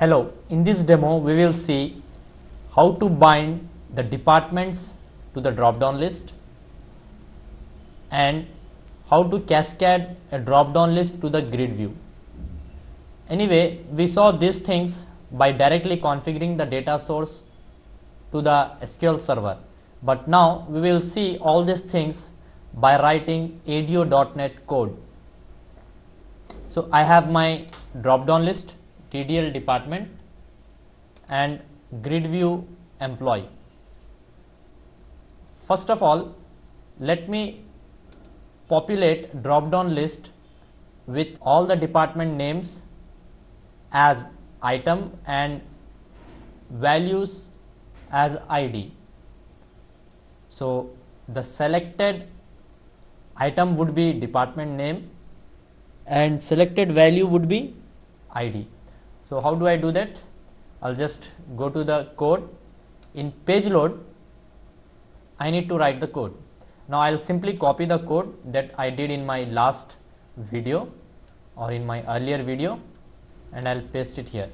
Hello, in this demo we will see how to bind the departments to the drop down list and how to cascade a drop down list to the grid view. Anyway, we saw these things by directly configuring the data source to the SQL server. But now we will see all these things by writing ADO.NET code. So I have my drop down list DDL department and grid view employee. First of all, let me populate drop down list with all the department names as item and values as ID. So, the selected item would be department name and selected value would be ID. So, how do I do that? I will just go to the code in page load I need to write the code. Now, I will simply copy the code that I did in my last video or in my earlier video and I will paste it here.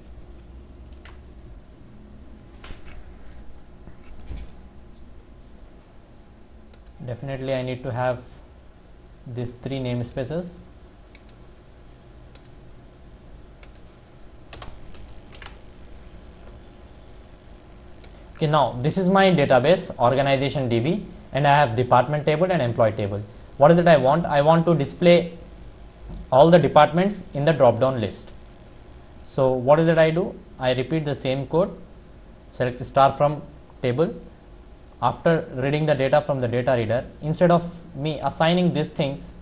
Definitely I need to have these three namespaces okay now this is my database organization db and i have department table and employee table. What is it i want? I want to display all the departments in the drop down list. So what is it i do? I repeat the same code select star from table. After reading the data from the data reader instead of me assigning these things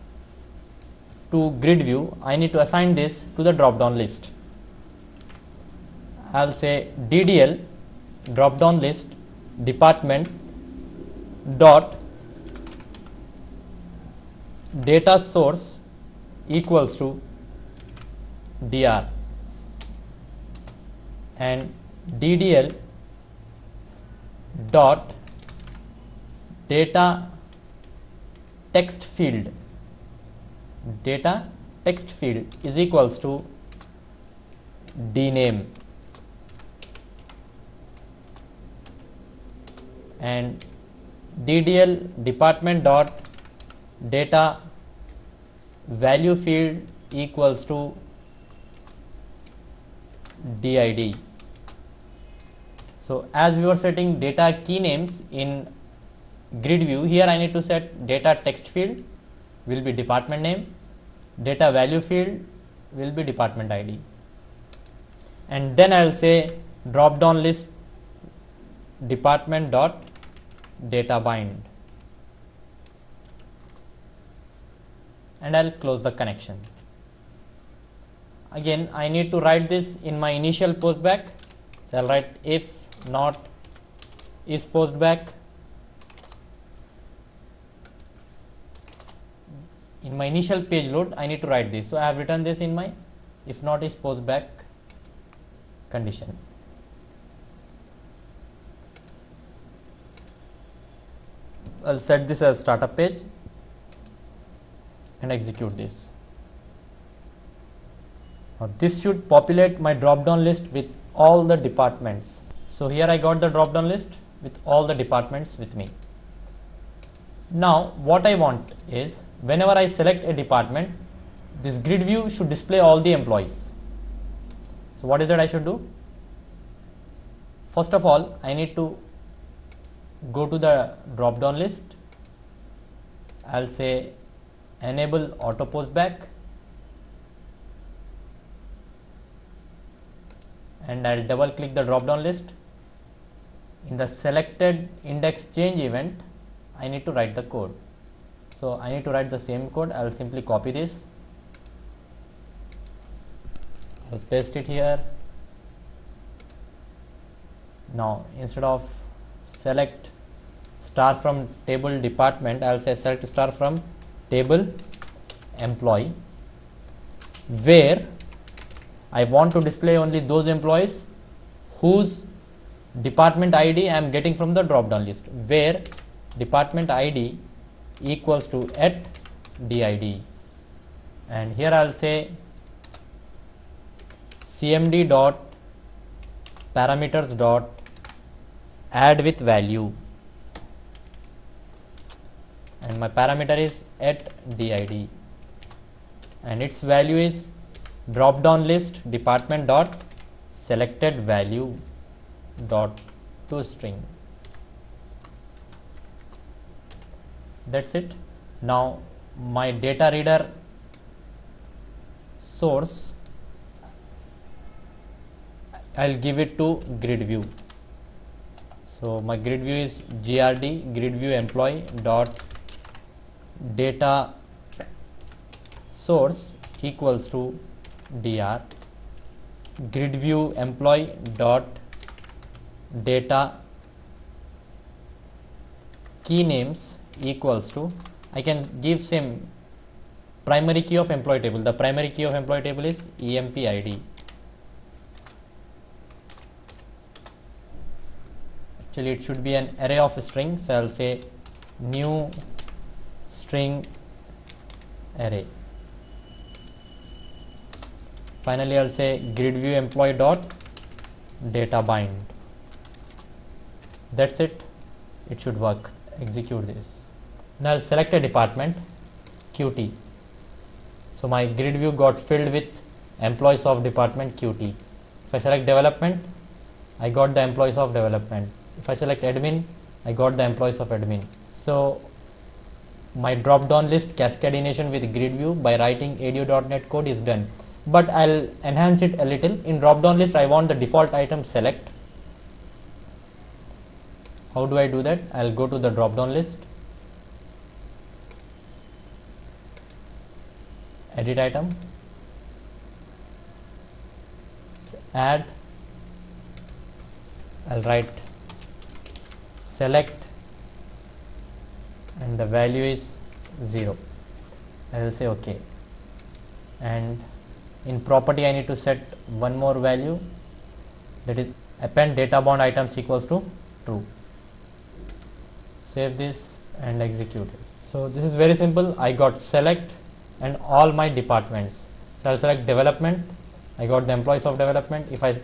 to grid view i need to assign this to the drop down list i will say ddl drop down list department dot data source equals to dr and ddl dot data text field. Data text field is equals to dname and ddl department dot data value field equals to did so as we were setting data key names in grid view here I need to set data text field will be department name data value field will be department ID and then I will say drop down list department dot data bind and I will close the connection again I need to write this in my initial post back so I will write if not is post back in my initial page load I need to write this. So, I have written this in my if not is post back condition. I will set this as startup page and execute this. Now, this should populate my drop down list with all the departments. So, here I got the drop down list with all the departments with me. Now, what I want is whenever I select a department, this grid view should display all the employees. So, what is that I should do? First of all, I need to go to the drop down list. I will say enable auto post back and I will double click the drop down list. In the selected index change event, I need to write the code. So, I need to write the same code I will simply copy this I will paste it here now instead of select star from table department I will say select star from table employee where I want to display only those employees whose department ID I am getting from the drop down list where department ID equals to at did and here I will say cmd dot parameters dot add with value and my parameter is at did and its value is drop down list department dot selected value dot to string. That's it. Now my data reader source I'll give it to grid view so my grid view is grd grid view employee dot data source equals to dr grid view employee dot data key names equals to I can give same primary key of employee table. The primary key of employee table is emp id actually it should be an array of string. So I'll say new string array. Finally I'll say grid view employee dot data bind. That's it. It should work. Execute this. Now I'll select a department QT. So my grid view got filled with employees of department QT. If I select development I got the employees of development. If I select admin I got the employees of admin. So my drop down list cascadination with grid view by writing ADO.NET code is done. But I'll enhance it a little. In drop down list I want the default item select. How do I do that? I'll go to the drop down list. Edit item. Add. I'll write select and the value is 0 I will say ok and in property I need to set one more value. That is append data bound items equals to true. Save this and execute it. So this is very simple. I got select and all my departments. So I'll select development. I got the employees of development. If I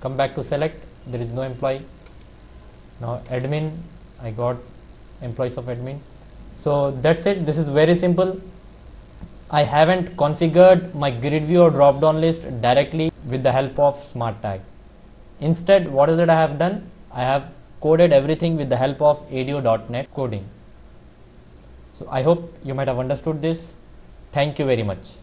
come back to select there is no employee. Now admin I got employees of admin. So that's it. This is very simple. I haven't configured my grid view or drop down list directly with the help of smart tag. Instead what is it I have done? I have coded everything with the help of ADO.NET coding. So I hope you might have understood this. Thank you very much